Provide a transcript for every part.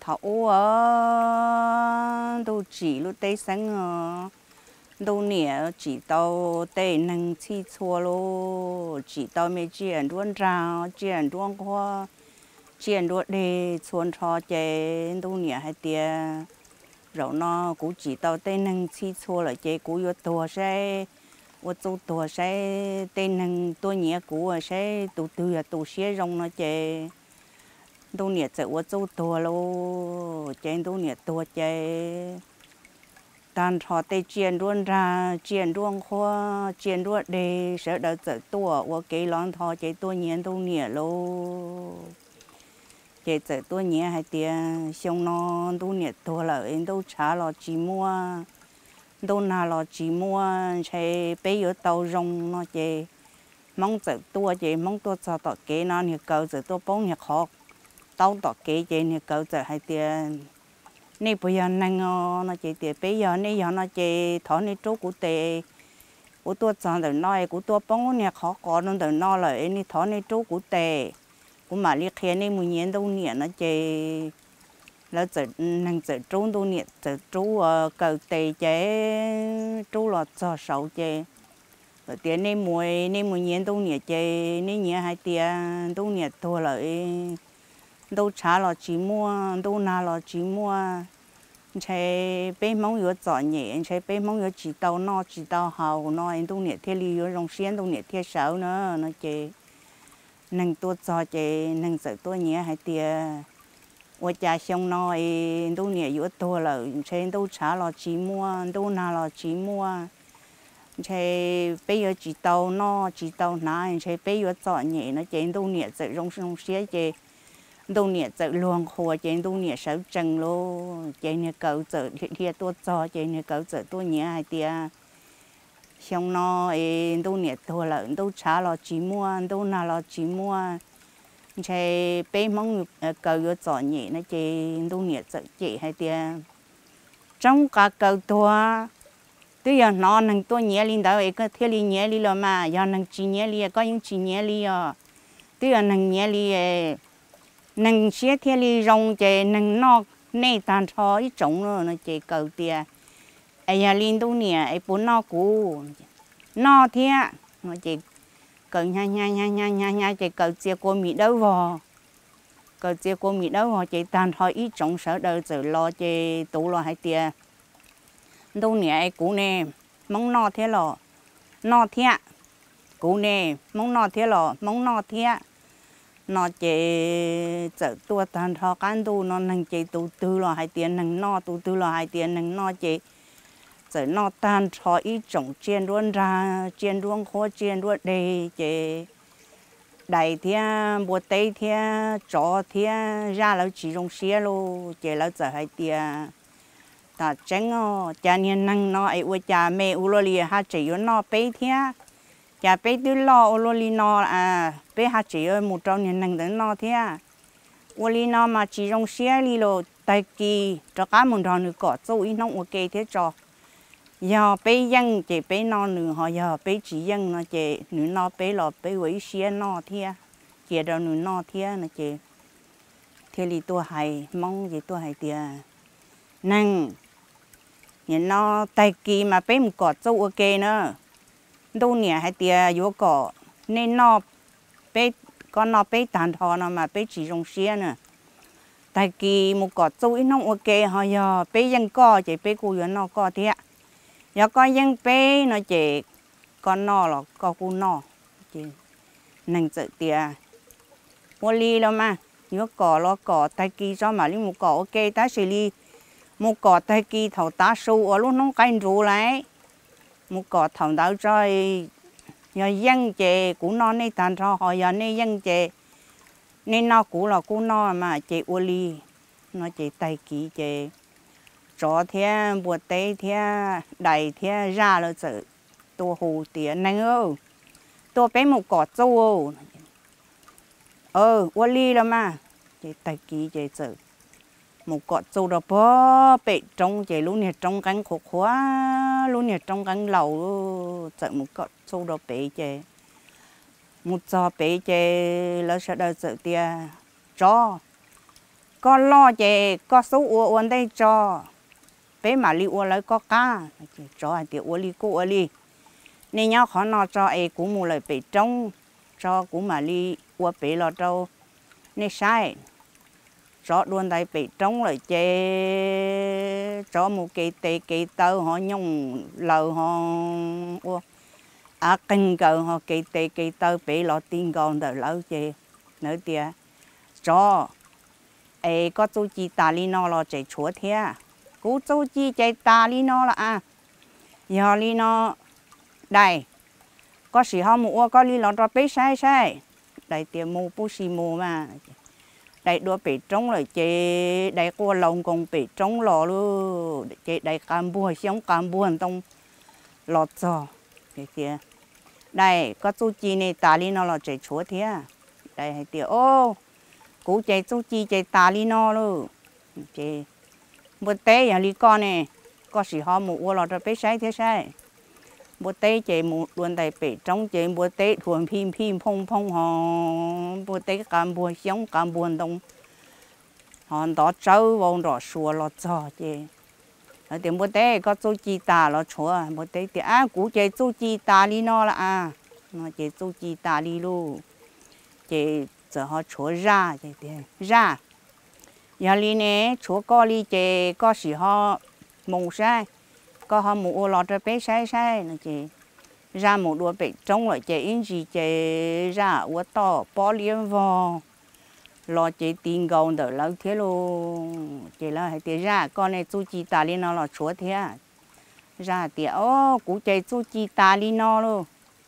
thấu ở đâu chỉ lúc tây sáng ờ đâu nè chỉ tao tây nâng chi chua lô chỉ tao mấy chuyện đuôn rào chuyện đuôn hoa chuyện đuôn đi xuân cho chế đâu nè hay tiền rồi nó cũng chỉ tao tây nâng chi chua là chế cũng có tua sẽ 我做多些，对能多年过些，都都要多些用了这， 多年这我做多喽，这多年多这，但他对见论ra见论花见论的，舍得这多，我给让他这多年多年喽。这这多年还点，像那多年多了，人都查了寂寞。đâu nào là chỉ mua chế bây giờ tàu rong nó chế mong tự tua chế mong tua cho tọt kế nó thì cầu tự tua bông nhạc khó tao tọt kế chế thì cậu tự hai tiền nè bây giờ năng nó chế tiền bây giờ nè giờ nó chế thọ nè chỗ của tệ của tôi chọn từ nói của tôi bông nè, khó có nó từ nói là nè thọ nè chỗ của tệ của mà liệt khe nên đâu niệm nó chế là giờ năng giờ trốn đâu nè giờ trú cậu tề ờ, chế, trú là cho sầu chế. Rồi tiền nên mùi nên mùi nhện đâu nè, chế nên nhẹ hai tiền đâu nè, thua lại đâu trả lo chỉ mua, đâu na lo chỉ mua. Chế bê mong yếu giỏi nhẹ chế bê mong yếu chỉ tàu no, chỉ tàu hầu no, anh đâu nhẹ thiên lý yếu rong xiên, đâu nhẹ thiên sáu nữa. Nó chế nâng tua cho chế nâng sợ tua nhẹ hai tia. Ở cha xong no anh đâu nhẹ yếu tua là chế đâu trả lo chỉ mua, đâu na lo chỉ mua. Chế bây giờ chỉ tàu no, chỉ tàu na chế bé yếu giỏi nhẹ, nó chế đâu nhẹ sợ rong rong xiên chế đâu nè chợ luồng hồ trên đâu nè sáu trần lô trên nè cầu chợ địa tôi cho trên nè cầu chợ tôi nhớ hai tia xong nó ấy đâu nè tôi là đâu trả lo chỉ mua đâu nào lo chỉ mua chạy bé mong cầu yo cho nhẹ nó chạy đâu nè chợ chị hai tia trong cả cầu tôi tôi giờ nó nâng tôi nhớ lên đó ấy có thiết lên nhớ lên rồi mà giờ nâng chỉ nhẹ lên có những chỉ nhẹ lên à tôi giờ nâng nhẹ lên nâng xe thiên li rong chơi nâng nó này tàn thọ ít trống rồi nó chơi cầu tìa. Ai nhà linh đâu nè ai bốn nó cú. Nó thế nó chơi cầu nha nha nha nha nha nha chỉ cầu chia cô mì đâu vò. Cầu chia cô mì đâu vò chỉ tàn thôi ít trống sở đời sợ lo chỉ tủ lo hai tia đâu nè ai cú nè mong no thế lò. No thế cú nè mong no thế lò mong no thế nó chỉ trở tua tàn thọ cán tu nó nâng chỉ tu tư lo hai tiền, nâng no tu tư lo hai tiền, nâng no chỉ trở nó tan thọ ít trồng chiên luôn ra, chiên luôn khó chiên luôn đề chế đại thiên bộ tây thiên chó thiên ra lão chỉ dùng xe lô chế lão trở hai tiền. Ta tránh ó cha niên năng nó, ai u cha mẹ u lo li ha chỉ yo nó bấy thiên chả bé đứa lo u lô li nó à bé ha chỉ ơi một trong những năng đến nó thiên u li nó mà chỉ dùng xe li lô tại kỳ cho cá một đòn nữa cọ châu ít nông ok thế cho giờ bé dân chỉ bé nó nữa họ giờ bé chỉ dân nó chỉ nữa nó bé lo bé với xe nó à. Chỉ đâu nữa nó à nó chỉ thì li tua hay mong gì tôi hay tiền, năng nhìn nó tại kỳ mà bé một cọt châu ok nữa đâu nè hay tia vô cọ nên nó bé con nó bé tàn thò nó mà bé chỉ rong xia nữa tại kỳ một cọt châu ít nông ok họ giờ bé dân co chỉ bé cô nó co thiệt giờ con dân bé nó chỉ con nó là con cu nó chỉ nâng tự tia mua ly lo mà nhớ cỏ lo cỏ tại kỳ cho mà linh một cỏ ok ta xử lý một cỏ tại kỳ thầu ta sâu ở lúc nó canh rú lại một cỏ thằng đào rồi giờ dân chè cũng non này tàn ra, họ giờ này dân chè. Nên nó cũng là cũng nó mà chè ô ly nó chè tay kỳ chè. Chó thiên bùa tế thiên đầy thiên ra là chữ tô hồ tiền này ơ. Tô bé một cỏ châu ờ ô ly là mà. Chè tay kỹ chè chữ một cọ châu đó bó bệ trong chè lúc này trong cánh khổ khóa luôn nhà trong căn lầu chạy một cọt sâu đó bệ chè. Một giò bệ chè là sẽ đợi sợ tia cho có lo chè, có số ua uốn đây cho bé mà li ua lấy có cá. Cho anh à, tiểu ua li, cô ua li. Nên nhau khó nó cho ai cũng mua lại bị trong cho cũng mà li ua bị lo đâu nên sai cho đuôn tay bị trống lại chê. Cho một cái tê cái tơ họ nhung, lầu họ uo à kinh cờ họ cái tê cái tơ bị lo tiên con đời lâu chê. Nữa tia cho ai có chú chi ta li nó lo chạy chúa thế cú chú chi chạy ta li nó là à giờ li nó đây, có sự họ mua có li lo cho bé sai sai. Đây tiền mua bút xì mua mà đây, đua bị trống rồi chị, đây qua lòng còn bị trống lò luôn chị, đây, cam bùa xong cam bùa trong lọt cho cái kia. Đây, có chú chi này ta li nó là chạy chúa thế à? đây, hay tiền ô, cú chạy chú chi chạy ta li nó luôn chị một té nhà li con này có sự họ mua lo cho bé sai thế sai bố tê chế một luôn đại bể trong chế bố tê thuần phim phim phong phong họ bố tê cam buồn sống cam buồn đông họ đó trâu vòng đó xua lo cho chế ở điểm bố tê có chú chi ta lo chúa bố tê thì à cú chế chú chi ta đi nó là à nó chế chú chi ta đi luôn chế giờ họ chúa ra chế tiền ra giờ li nè chúa có li chế có sự họ mù sai có họ mù lọt ra bé sai sai. Là chị, ra một đua bị trống lại chị in gì chị ra ở to bỏ liên vào lo chị tiền gầu đỡ lâu thế luôn chị là hãy tiền ra, con này chú chị ta lên nó là chúa thế à. ra tiền ô cụ chị chú chị ta lên nó luôn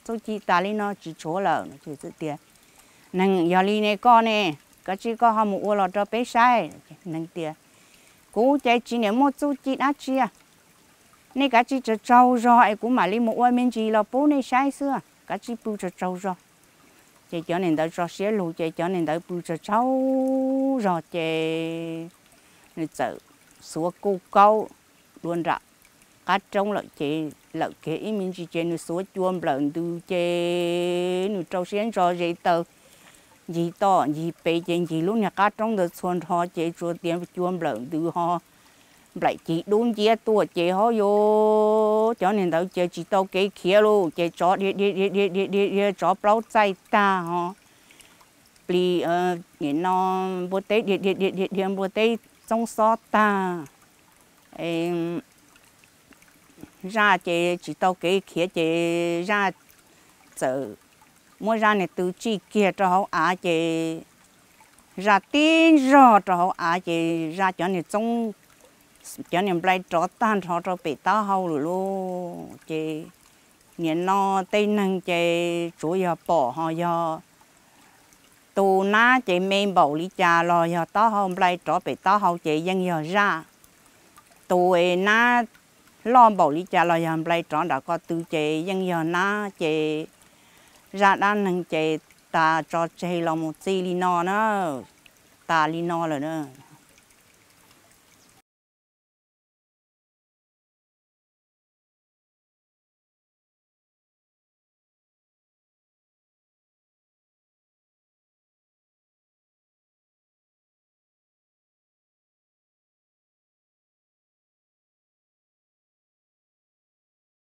chú chị ta lên nó chỉ chúa lợn chị tự tiền nâng giờ li này con này cái chỉ có họ mua lọt cho bé sai. Nâng tiền cụ chị chỉ nếu mua chú chị đã chi à nên cá chỉ cho trâu rồi, cũng mà lấy một mua mình chỉ là bố này sai xưa. Cá chỉ bù cho trâu rồi. Chị cho nên đỡ cho xé lù, chị cho nên đỡ bù cho trâu rồi, chị nên sợ số cô câu luôn ra. Cá trông lợi chị, lợi cái mình chỉ chị nó số chuông lợn từ chị. Nó trâu xén rồi dễ tờ. Gì to gì bé chị gì lúc nhà cá trong được xuân họ chị chùa tiền chuông lợn từ họ lại chỉ đúng chị tua chị họ vô cho nên đâu chị chỉ tao cái kia luôn chị cho đi đi đi đi đi đi đi cho bao tay ta họ bị ờ nhìn nó bữa tết đi đi đi đi đi bữa tết trong xó ta em ra chị chỉ tao cái kia chị ra giờ mua ra này từ chị kia cho họ à chị ra tin rõ cho họ à chị ra cho nên trong cho nên bây cho tan cho cho bị ta hậu rồi luôn chị nhìn nó tây năng chị chủ yếu bỏ họ do tu na chị men bảo lý cha lo do ta hậu bây cho bị ta hậu chị dân giờ ra. Tu na lo bảo lý cha lo do. Bây cho đã có tu chị dân giờ na chị ra đan năng chị ta cho chị là một gì li nó nữa ta li nó rồi nữa.